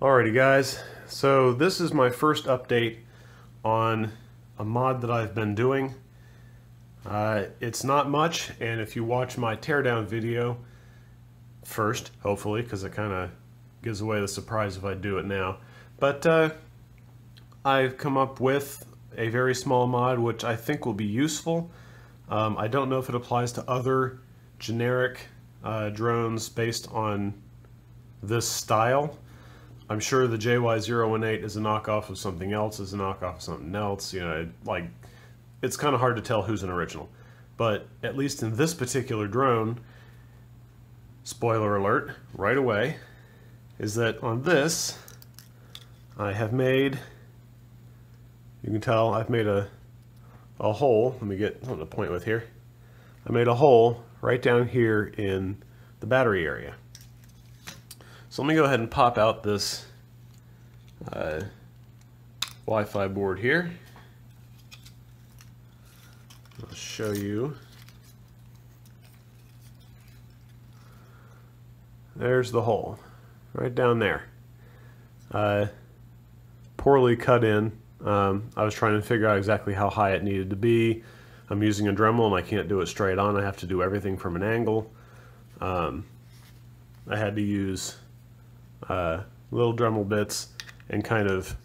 Alrighty guys, so this is my first update on a mod that I've been doing. Uh, it's not much, and if you watch my teardown video first, hopefully, because it kind of gives away the surprise if I do it now, but uh, I've come up with a very small mod which I think will be useful. Um, I don't know if it applies to other generic uh, drones based on this style. I'm sure the JY018 is a knockoff of something else, is a knockoff of something else. You know, like, it's kind of hard to tell who's an original. But at least in this particular drone, spoiler alert, right away, is that on this, I have made, you can tell I've made a, a hole, let me get something to point with here. I made a hole right down here in the battery area. So let me go ahead and pop out this uh, Wi-Fi board here. I'll show you. There's the hole, right down there. Uh, poorly cut in. Um, I was trying to figure out exactly how high it needed to be. I'm using a Dremel and I can't do it straight on. I have to do everything from an angle. Um, I had to use uh, little Dremel bits and kind of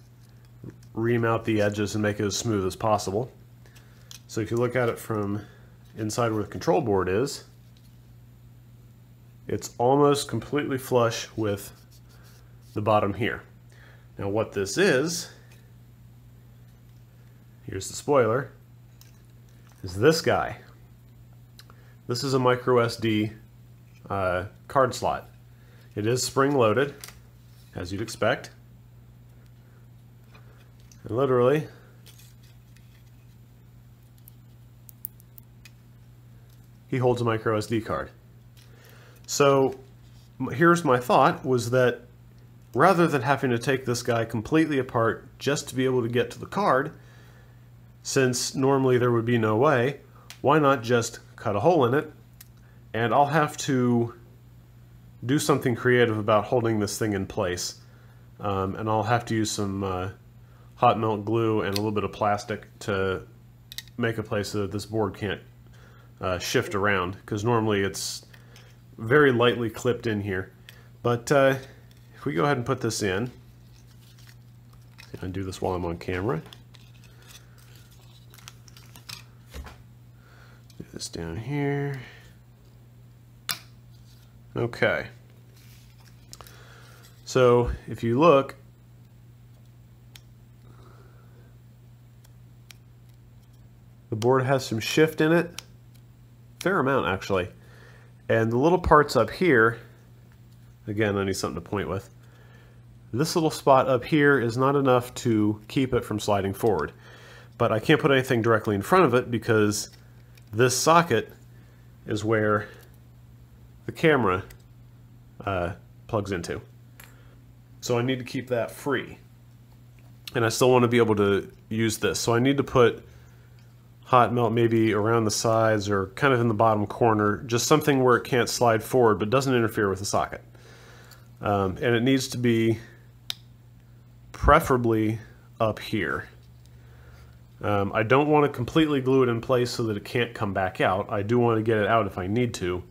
ream out the edges and make it as smooth as possible. So if you look at it from inside where the control board is, it's almost completely flush with the bottom here. Now what this is, here's the spoiler, is this guy. This is a micro SD uh, card slot. It is spring loaded, as you'd expect. And literally, he holds a micro SD card. So here's my thought was that rather than having to take this guy completely apart just to be able to get to the card, since normally there would be no way, why not just cut a hole in it and I'll have to do something creative about holding this thing in place. Um, and I'll have to use some uh, hot melt glue and a little bit of plastic to make a place so that this board can't uh, shift around because normally it's very lightly clipped in here. But uh, if we go ahead and put this in, and do this while I'm on camera. Do this down here. Okay. So if you look, the board has some shift in it, fair amount actually. And the little parts up here, again I need something to point with, this little spot up here is not enough to keep it from sliding forward. But I can't put anything directly in front of it because this socket is where the camera uh, plugs into. So I need to keep that free. And I still want to be able to use this. So I need to put hot melt maybe around the sides or kind of in the bottom corner, just something where it can't slide forward but doesn't interfere with the socket. Um, and it needs to be preferably up here. Um, I don't want to completely glue it in place so that it can't come back out. I do want to get it out if I need to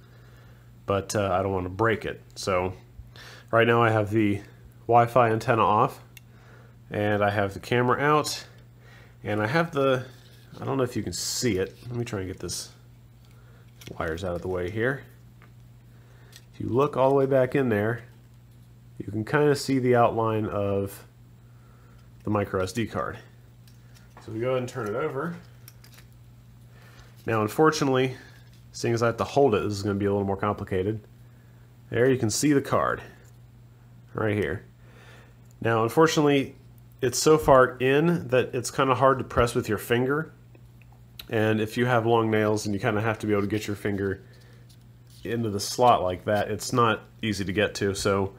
but uh, I don't want to break it. So right now I have the Wi-Fi antenna off and I have the camera out and I have the, I don't know if you can see it. Let me try and get this wires out of the way here. If you look all the way back in there, you can kind of see the outline of the micro SD card. So we go ahead and turn it over. Now unfortunately Seeing as I have to hold it, this is going to be a little more complicated. There you can see the card right here. Now, unfortunately, it's so far in that it's kind of hard to press with your finger. And if you have long nails and you kind of have to be able to get your finger into the slot like that, it's not easy to get to. So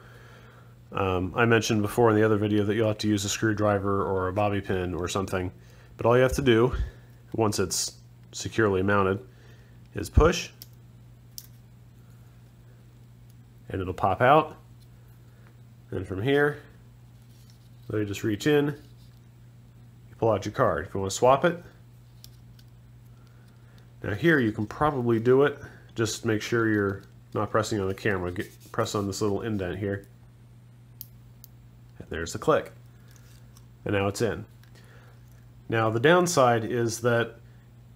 um, I mentioned before in the other video that you'll have to use a screwdriver or a bobby pin or something. But all you have to do, once it's securely mounted, is push and it'll pop out and from here So you just reach in, you pull out your card. If you want to swap it, now here you can probably do it. Just make sure you're not pressing on the camera. Get, press on this little indent here. And there's the click. And now it's in. Now the downside is that,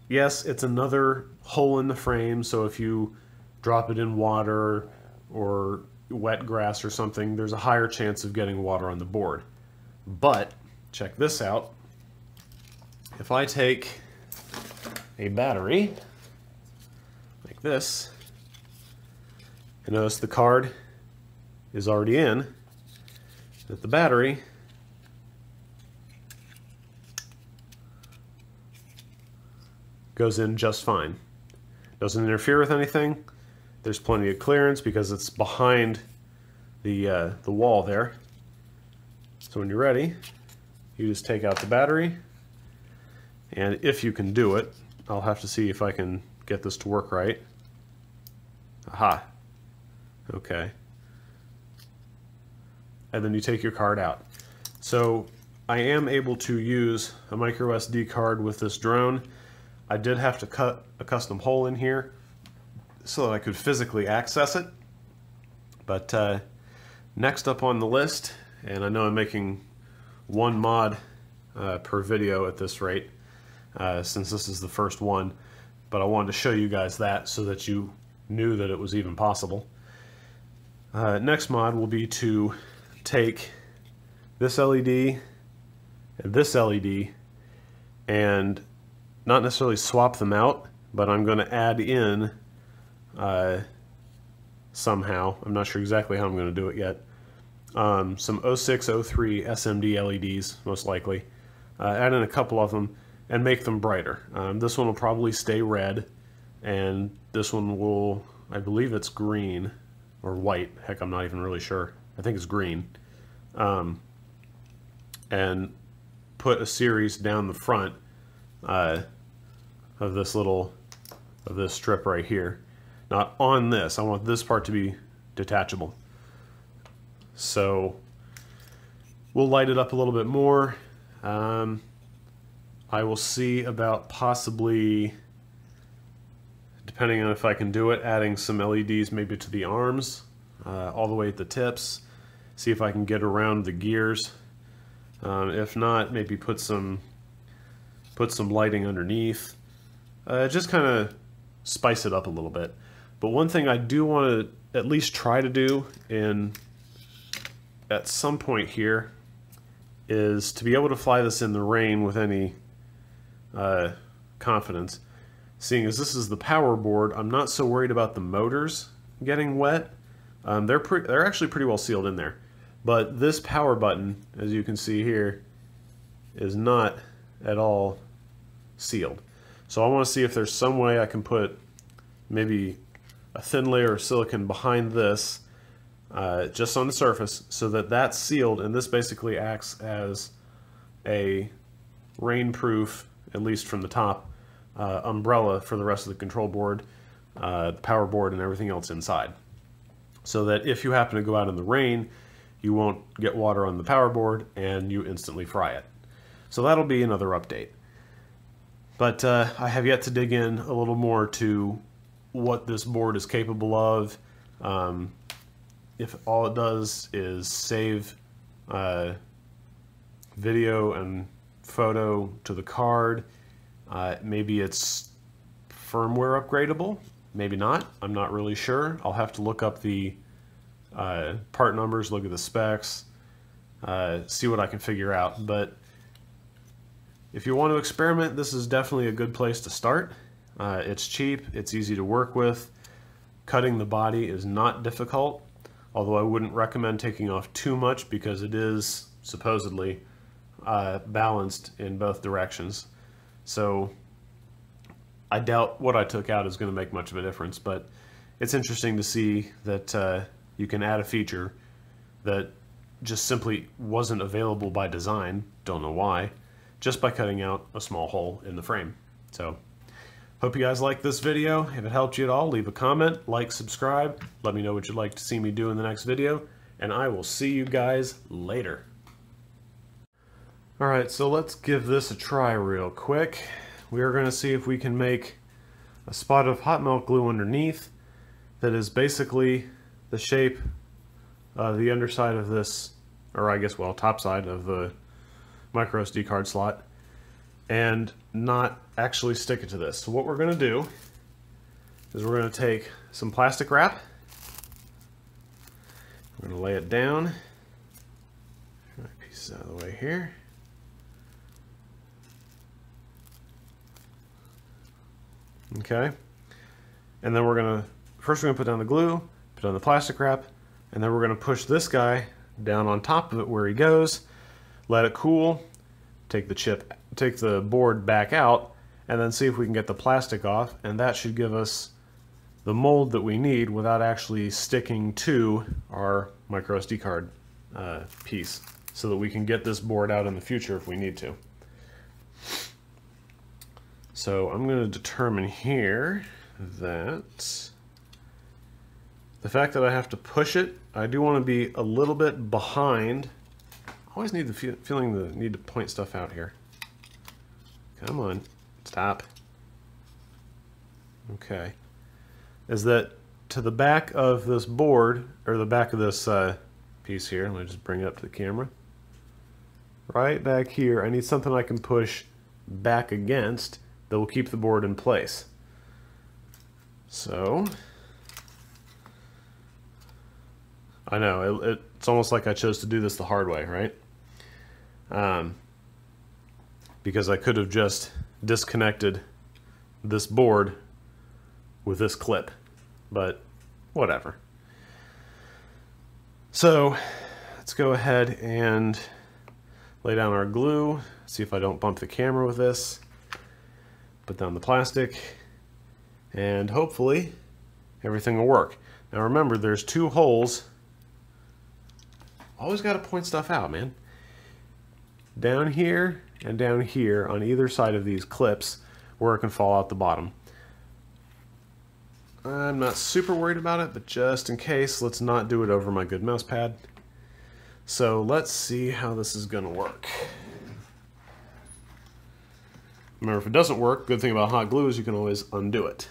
yes, it's another hole in the frame, so if you drop it in water or wet grass or something, there's a higher chance of getting water on the board. But, check this out. If I take a battery, like this, and notice the card is already in, that the battery goes in just fine. Doesn't interfere with anything. There's plenty of clearance because it's behind the, uh, the wall there. So when you're ready, you just take out the battery, and if you can do it, I'll have to see if I can get this to work right. Aha. Okay. And then you take your card out. So I am able to use a micro SD card with this drone. I did have to cut a custom hole in here so that I could physically access it. But uh, next up on the list, and I know I'm making one mod uh, per video at this rate, uh, since this is the first one, but I wanted to show you guys that so that you knew that it was even possible. Uh, next mod will be to take this LED and this LED and not necessarily swap them out, but I'm going to add in uh, somehow, I'm not sure exactly how I'm going to do it yet, um, some 0603 SMD LEDs, most likely. Uh, add in a couple of them and make them brighter. Um, this one will probably stay red, and this one will, I believe it's green, or white, heck, I'm not even really sure. I think it's green. Um, and put a series down the front uh, of this little, of this strip right here. Not on this, I want this part to be detachable. So we'll light it up a little bit more. Um, I will see about possibly, depending on if I can do it, adding some LEDs maybe to the arms, uh, all the way at the tips. See if I can get around the gears. Um, if not, maybe put some put some lighting underneath. Uh, just kind of spice it up a little bit. But one thing I do want to at least try to do in at some point here is to be able to fly this in the rain with any uh, confidence. Seeing as this is the power board, I'm not so worried about the motors getting wet. Um, they're they're actually pretty well sealed in there. But this power button, as you can see here, is not at all sealed. So I want to see if there's some way I can put maybe a thin layer of silicon behind this uh, just on the surface so that that's sealed and this basically acts as a rainproof at least from the top, uh, umbrella for the rest of the control board, uh, the power board, and everything else inside. So that if you happen to go out in the rain, you won't get water on the power board and you instantly fry it. So that'll be another update. But uh, I have yet to dig in a little more to what this board is capable of. Um, if all it does is save uh, video and photo to the card. Uh, maybe it's firmware upgradable, maybe not. I'm not really sure. I'll have to look up the uh, part numbers, look at the specs, uh, see what I can figure out. But if you want to experiment, this is definitely a good place to start. Uh, it's cheap, it's easy to work with. Cutting the body is not difficult, although I wouldn't recommend taking off too much because it is supposedly uh, balanced in both directions. So I doubt what I took out is going to make much of a difference, but it's interesting to see that uh, you can add a feature that just simply wasn't available by design, don't know why, just by cutting out a small hole in the frame. So, hope you guys liked this video. If it helped you at all, leave a comment, like, subscribe, let me know what you'd like to see me do in the next video, and I will see you guys later. Alright, so let's give this a try real quick. We are going to see if we can make a spot of hot melt glue underneath that is basically the shape of the underside of this, or I guess, well, top side of the micro SD card slot, and not actually stick it to this. So what we're going to do is we're going to take some plastic wrap, we're going to lay it down, my pieces out of the way here, Okay. And then we're going to, first we're to put down the glue, put on the plastic wrap, and then we're going to push this guy down on top of it where he goes, let it cool, take the chip, take the board back out, and then see if we can get the plastic off, and that should give us the mold that we need without actually sticking to our micro SD card uh, piece so that we can get this board out in the future if we need to. So I'm going to determine here that the fact that I have to push it, I do want to be a little bit behind. Always need the fe feeling the need to point stuff out here. Come on, stop. Okay. Is that to the back of this board, or the back of this uh, piece here, let me just bring it up to the camera. Right back here, I need something I can push back against that will keep the board in place. So, I know, it, it's almost like I chose to do this the hard way, right? Um, because I could have just disconnected this board with this clip, but whatever. So, let's go ahead and lay down our glue, see if I don't bump the camera with this put down the plastic, and hopefully everything will work. Now remember, there's two holes. Always got to point stuff out, man. Down here and down here on either side of these clips where it can fall out the bottom. I'm not super worried about it, but just in case, let's not do it over my good mouse pad. So let's see how this is going to work. Remember, if it doesn't work, good thing about hot glue is you can always undo it.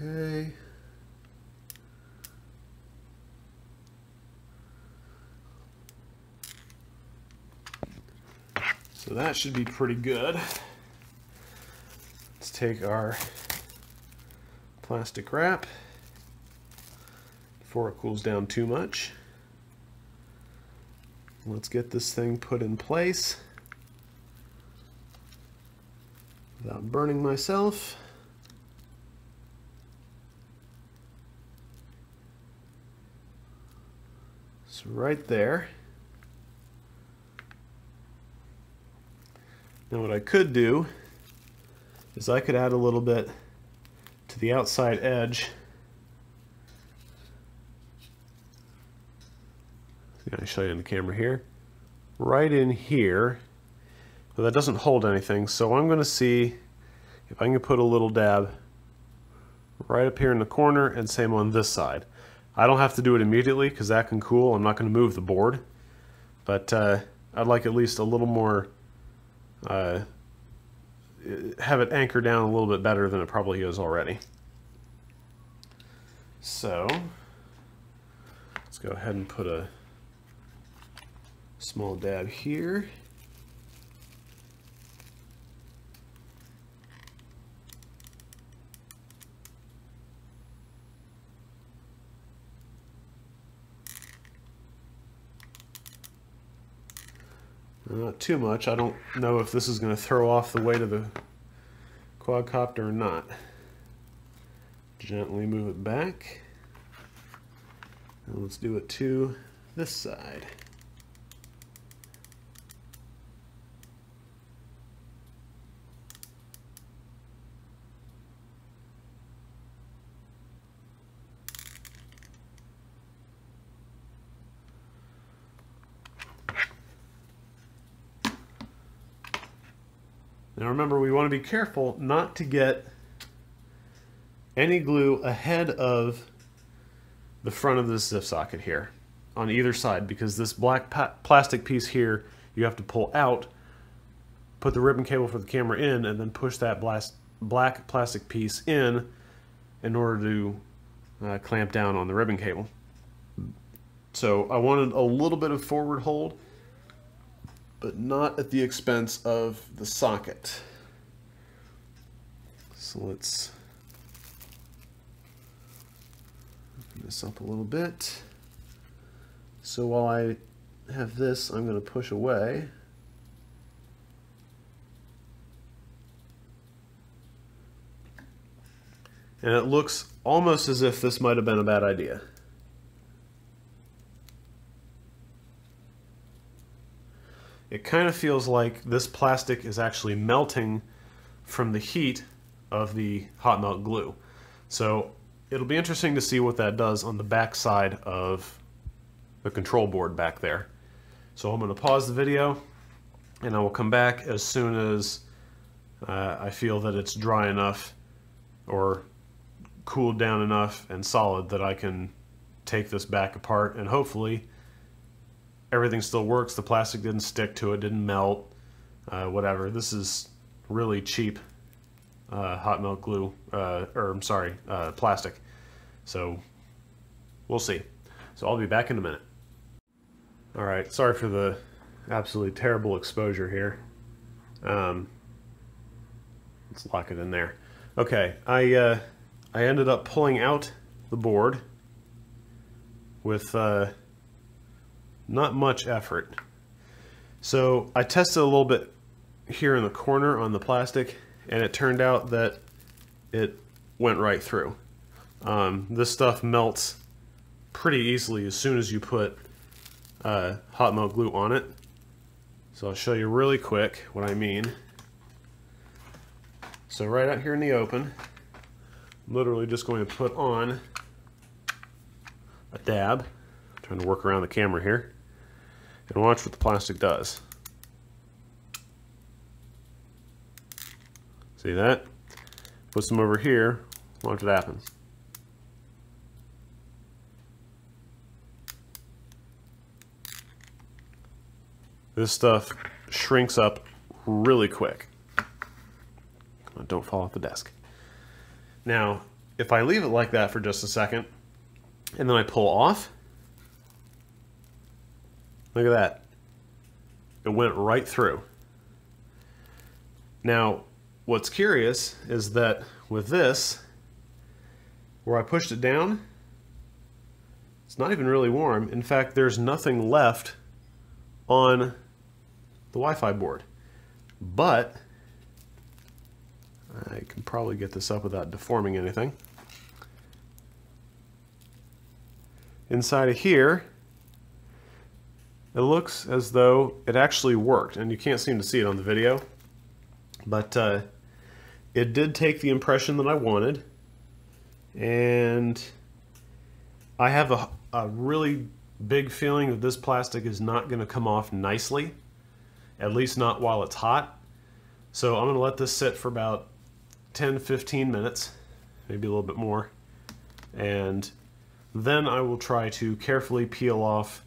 Okay. So that should be pretty good Let's take our plastic wrap before it cools down too much. Let's get this thing put in place without burning myself. So right there. Now what I could do is I could add a little bit to the outside edge. I'm show you in the camera here. Right in here, but that doesn't hold anything, so I'm going to see if I can put a little dab right up here in the corner and same on this side. I don't have to do it immediately because that can cool. I'm not going to move the board, but uh, I'd like at least a little more uh, have it anchor down a little bit better than it probably is already. So let's go ahead and put a small dab here. Not too much. I don't know if this is going to throw off the weight of the quadcopter or not. Gently move it back. And let's do it to this side. Now remember, we want to be careful not to get any glue ahead of the front of this ZIF socket here on either side because this black plastic piece here you have to pull out, put the ribbon cable for the camera in, and then push that black plastic piece in in order to uh, clamp down on the ribbon cable. So I wanted a little bit of forward hold, but not at the expense of the socket. So let's open this up a little bit. So while I have this, I'm going to push away. And it looks almost as if this might have been a bad idea. It kind of feels like this plastic is actually melting from the heat of the hot melt glue. So it'll be interesting to see what that does on the back side of the control board back there. So I'm going to pause the video and I will come back as soon as uh, I feel that it's dry enough or cooled down enough and solid that I can take this back apart and hopefully everything still works. The plastic didn't stick to it, didn't melt, uh, whatever. This is really cheap uh, hot melt glue, uh, or I'm sorry, uh, plastic. So we'll see. So I'll be back in a minute. All right, sorry for the absolutely terrible exposure here. Um, let's lock it in there. Okay, I uh, I ended up pulling out the board with uh, not much effort. So I tested a little bit here in the corner on the plastic, and it turned out that it went right through. Um, this stuff melts pretty easily as soon as you put uh, hot melt glue on it. So I'll show you really quick what I mean. So right out here in the open, I'm literally just going to put on a dab. I'm trying to work around the camera here. And watch what the plastic does. See that? Put some over here, watch what happens. This stuff shrinks up really quick. Don't fall off the desk. Now, if I leave it like that for just a second, and then I pull off, look at that. It went right through. Now, what's curious is that with this, where I pushed it down, it's not even really warm. In fact, there's nothing left on the Wi-Fi board. But I can probably get this up without deforming anything. Inside of here, it looks as though it actually worked, and you can't seem to see it on the video, but uh, it did take the impression that I wanted, and I have a, a really big feeling that this plastic is not going to come off nicely at least not while it's hot. So I'm going to let this sit for about 10 15 minutes, maybe a little bit more. And then I will try to carefully peel off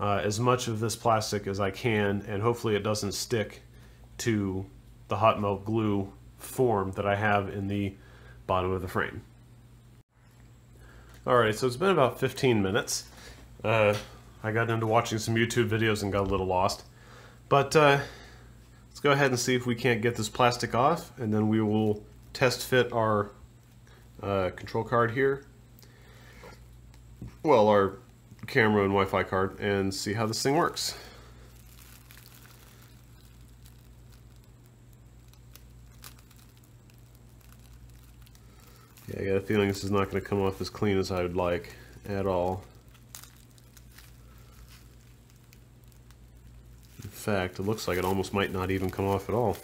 uh, as much of this plastic as I can, and hopefully it doesn't stick to the hot melt glue form that I have in the bottom of the frame. Alright, so it's been about 15 minutes. Uh, I got into watching some YouTube videos and got a little lost. But uh, let's go ahead and see if we can't get this plastic off and then we will test fit our uh, control card here. Well, our camera and Wi-Fi card and see how this thing works. Yeah, I got a feeling this is not going to come off as clean as I would like at all. In fact, it looks like it almost might not even come off at all.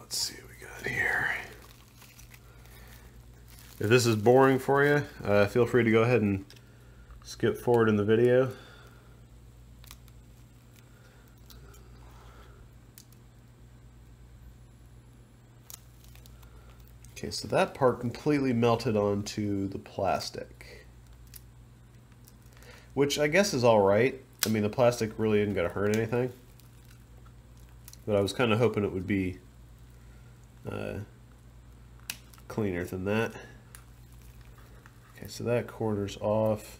Let's see what we got here. If this is boring for you, uh, feel free to go ahead and skip forward in the video. Okay, so that part completely melted onto the plastic. Which I guess is alright. I mean, the plastic really isn't going to hurt anything. But I was kind of hoping it would be uh, cleaner than that. Okay, so that quarter's off.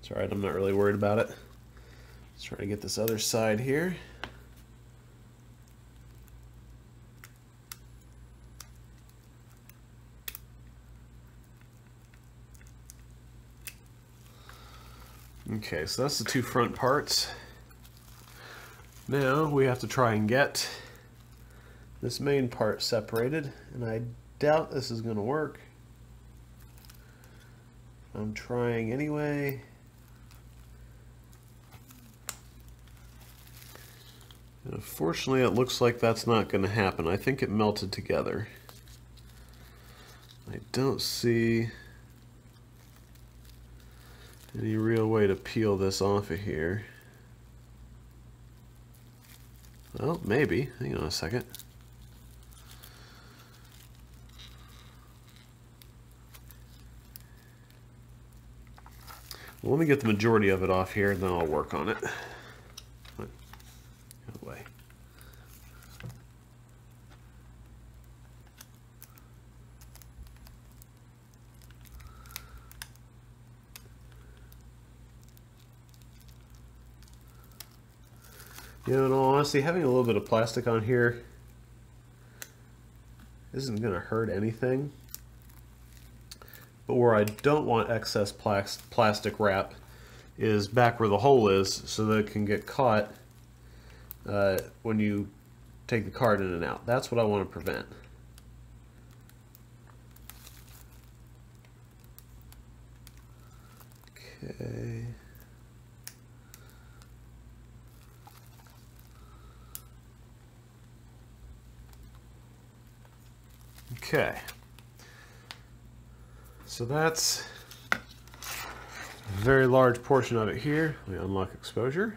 It's alright, I'm not really worried about it. Let's try to get this other side here. Okay, so that's the two front parts. Now we have to try and get this main part separated, and I doubt this is going to work. I'm trying anyway. Unfortunately, it looks like that's not going to happen. I think it melted together. I don't see any real way to peel this off of here. Well, maybe. Hang on a second. Well, let me get the majority of it off here, and then I'll work on it. You know, in all honesty, having a little bit of plastic on here isn't going to hurt anything. But where I don't want excess plastic wrap is back where the hole is so that it can get caught uh, when you take the card in and out. That's what I want to prevent. Okay. Okay. So that's a very large portion of it here. We unlock exposure.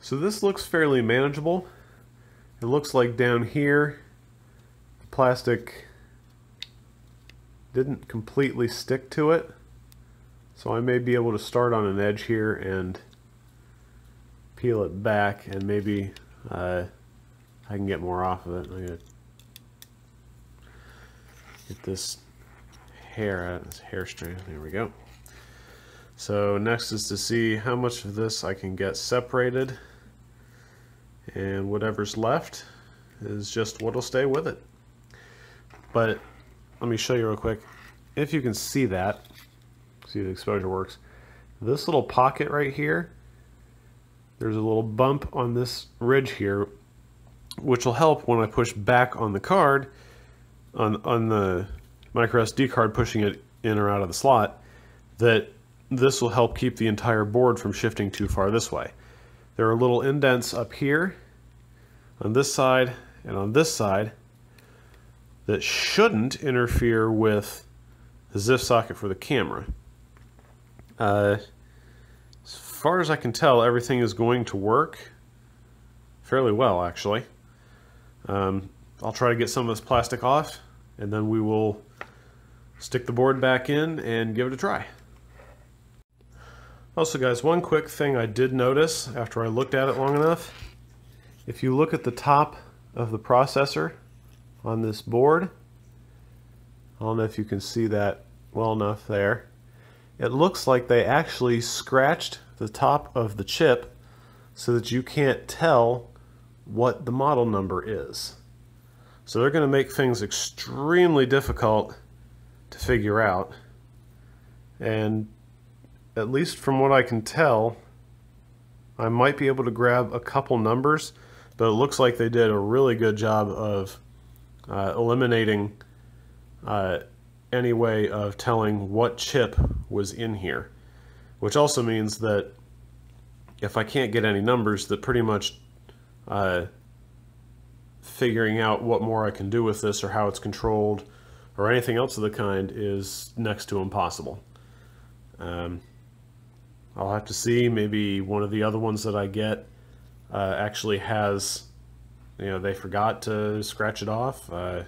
So this looks fairly manageable. It looks like down here the plastic didn't completely stick to it. So I may be able to start on an edge here and peel it back and maybe uh, I can get more off of it. Get this hair out, this hair strand. There we go. So next is to see how much of this I can get separated and whatever's left is just what'll stay with it. But let me show you real quick. If you can see that, see the exposure works, this little pocket right here, there's a little bump on this ridge here which will help when I push back on the card, on, on the micro SD card, pushing it in or out of the slot, that this will help keep the entire board from shifting too far this way. There are little indents up here, on this side, and on this side, that shouldn't interfere with the ZIF socket for the camera. Uh, as far as I can tell, everything is going to work fairly well, actually. Um, I'll try to get some of this plastic off and then we will stick the board back in and give it a try. Also guys, one quick thing I did notice after I looked at it long enough, if you look at the top of the processor on this board, I don't know if you can see that well enough there, it looks like they actually scratched the top of the chip so that you can't tell what the model number is. So they're going to make things extremely difficult to figure out. And at least from what I can tell, I might be able to grab a couple numbers, but it looks like they did a really good job of uh, eliminating uh, any way of telling what chip was in here. Which also means that if I can't get any numbers, that pretty much uh, figuring out what more I can do with this or how it's controlled or anything else of the kind is next to impossible. Um, I'll have to see. Maybe one of the other ones that I get uh, actually has, you know, they forgot to scratch it off. Uh,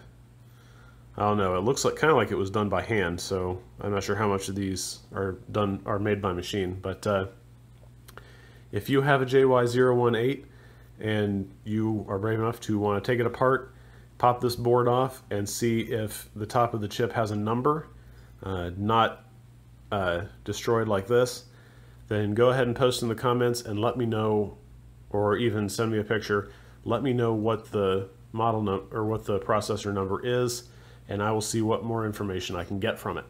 I don't know. It looks like kind of like it was done by hand, so I'm not sure how much of these are done are made by machine. But uh, if you have a JY018 and you are brave enough to want to take it apart, pop this board off and see if the top of the chip has a number, uh, not uh, destroyed like this, then go ahead and post in the comments and let me know, or even send me a picture, let me know what the model number or what the processor number is, and I will see what more information I can get from it.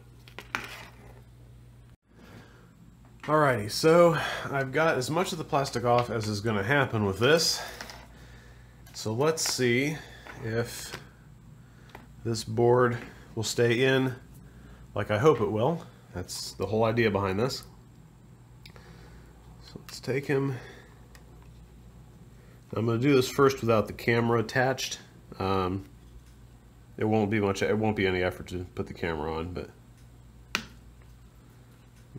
Alrighty, so I've got as much of the plastic off as is going to happen with this. So let's see if this board will stay in like I hope it will. That's the whole idea behind this. So let's take him. I'm going to do this first without the camera attached. Um, it won't be much, it won't be any effort to put the camera on, but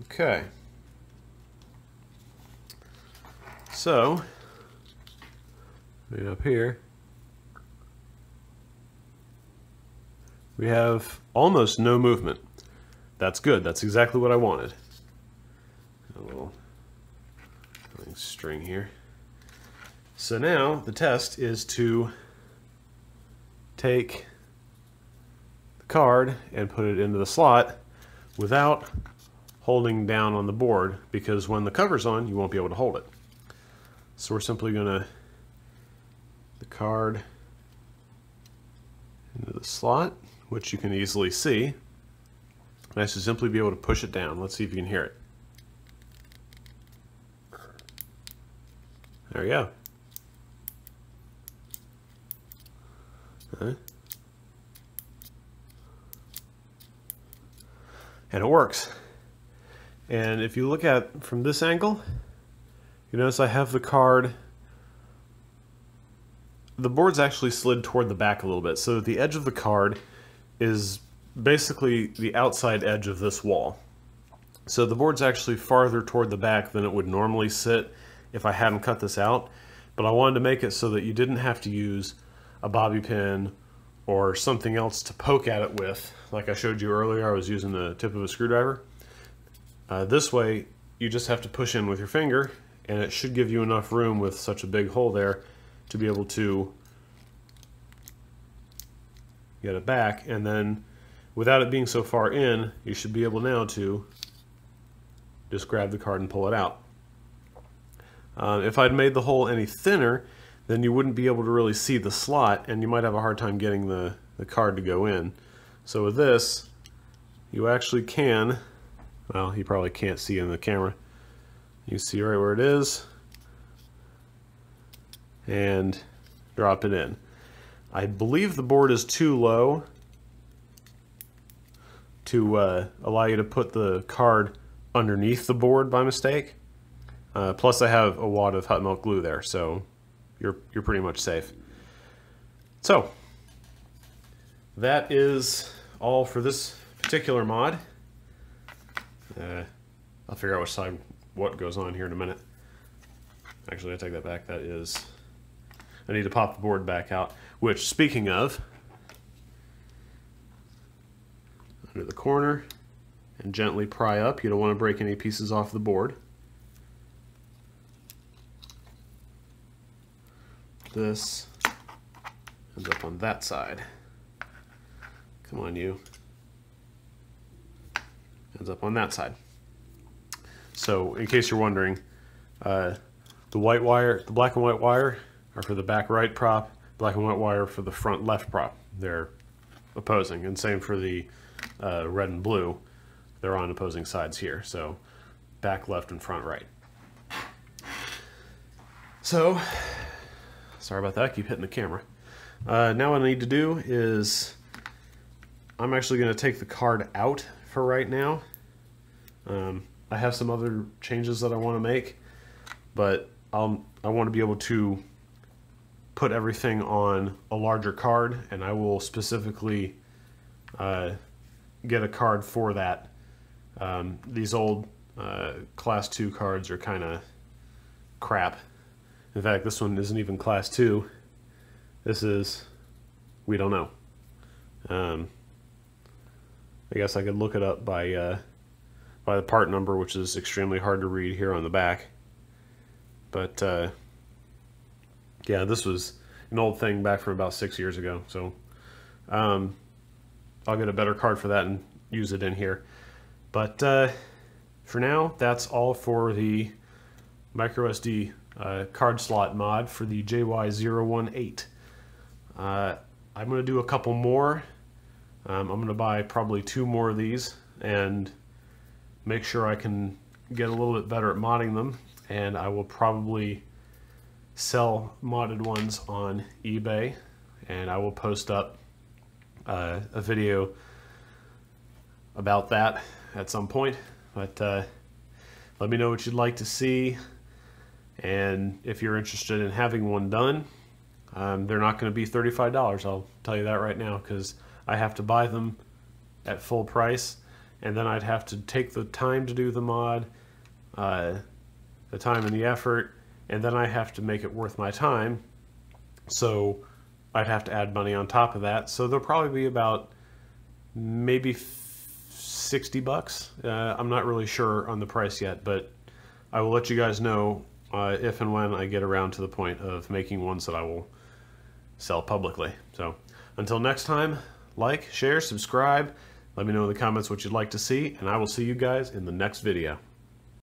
okay. So, up here, we have almost no movement. That's good. That's exactly what I wanted. A little string here. So now the test is to take the card and put it into the slot without holding down on the board because when the cover's on you won't be able to hold it. So we're simply going to the card into the slot which you can easily see. Nice to simply be able to push it down. Let's see if you can hear it. There we go. Okay. And it works. And if you look at from this angle, you notice I have the card the board's actually slid toward the back a little bit so the edge of the card is basically the outside edge of this wall. So the board's actually farther toward the back than it would normally sit if I hadn't cut this out, but I wanted to make it so that you didn't have to use a bobby pin or something else to poke at it with. Like I showed you earlier, I was using the tip of a screwdriver. Uh, this way, you just have to push in with your finger, and it should give you enough room with such a big hole there to be able to get it back, and then without it being so far in, you should be able now to just grab the card and pull it out. Uh, if I'd made the hole any thinner, then you wouldn't be able to really see the slot, and you might have a hard time getting the, the card to go in. So with this, you actually can, well, you probably can't see in the camera. You see right where it is, and drop it in. I believe the board is too low to uh, allow you to put the card underneath the board by mistake. Uh, plus I have a wad of hot melt glue there, so you're, you're pretty much safe. So, that is all for this particular mod. Uh, I'll figure out which side what goes on here in a minute. Actually, I take that back. That is I need to pop the board back out, which, speaking of, under the corner and gently pry up. You don't want to break any pieces off the board. This ends up on that side. Come on, you. Ends up on that side. So, in case you're wondering, uh, the white wire, the black and white wire are for the back right prop, black and white wire for the front left prop. They're opposing, and same for the uh, red and blue. They're on opposing sides here, so back left and front right. So, sorry about that, I keep hitting the camera. Uh, now what I need to do is, I'm actually going to take the card out for right now. Um, I have some other changes that I want to make, but I'll, I want to be able to put everything on a larger card, and I will specifically uh, get a card for that. Um, these old uh, Class 2 cards are kind of crap. In fact, this one isn't even Class 2. This is, we don't know. Um, I guess I could look it up by uh, by the part number, which is extremely hard to read here on the back. But uh, yeah, this was an old thing back from about six years ago. So um, I'll get a better card for that and use it in here. But uh, for now, that's all for the microSD uh, card slot mod for the JY018. Uh, I'm going to do a couple more. Um, I'm going to buy probably two more of these and make sure I can get a little bit better at modding them. And I will probably sell modded ones on eBay and I will post up uh, a video about that at some point. But uh, let me know what you'd like to see. And if you're interested in having one done, um, they're not going to be $35. I'll tell you that right now because I have to buy them at full price and then I'd have to take the time to do the mod, uh, the time and the effort, and then I have to make it worth my time. So I'd have to add money on top of that. So there'll probably be about maybe 60 bucks. Uh, I'm not really sure on the price yet, but I will let you guys know uh, if and when I get around to the point of making ones that I will sell publicly. So until next time, like, share, subscribe. Let me know in the comments what you'd like to see, and I will see you guys in the next video.